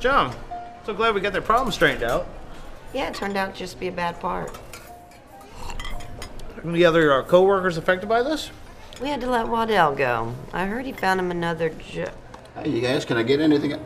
John, so glad we got that problem straightened out. Yeah, it turned out to just be a bad part. Any other uh, co-workers affected by this? We had to let Waddell go. I heard he found him another jo- Hey, you guys, can I get anything? Uh,